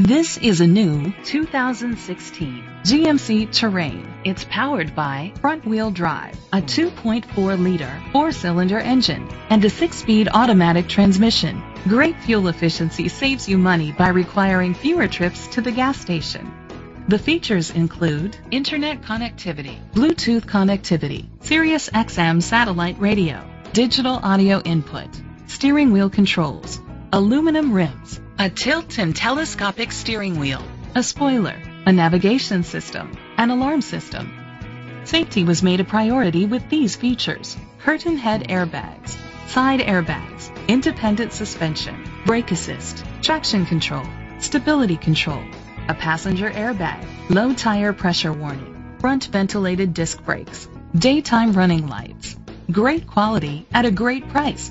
This is a new 2016 GMC Terrain. It's powered by front-wheel drive, a 2.4-liter four-cylinder engine, and a six-speed automatic transmission. Great fuel efficiency saves you money by requiring fewer trips to the gas station. The features include internet connectivity, Bluetooth connectivity, Sirius XM satellite radio, digital audio input, steering wheel controls, aluminum rims, a tilt and telescopic steering wheel, a spoiler, a navigation system, an alarm system. Safety was made a priority with these features. Curtain head airbags, side airbags, independent suspension, brake assist, traction control, stability control, a passenger airbag, low tire pressure warning, front ventilated disc brakes, daytime running lights. Great quality at a great price.